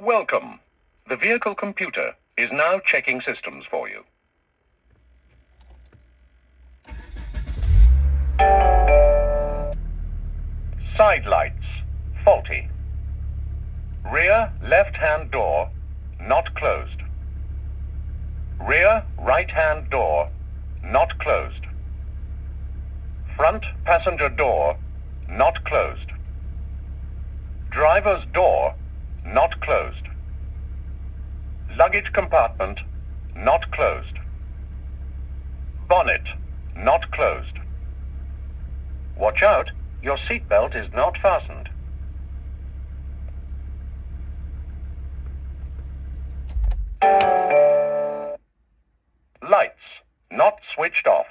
Welcome. The vehicle computer is now checking systems for you. Side lights, faulty. Rear left-hand door, not closed. Rear right-hand door, not closed. Front passenger door, not closed. Driver's door, not closed. Luggage compartment, not closed. Bonnet, not closed. Watch out, your seatbelt is not fastened. Lights, not switched off.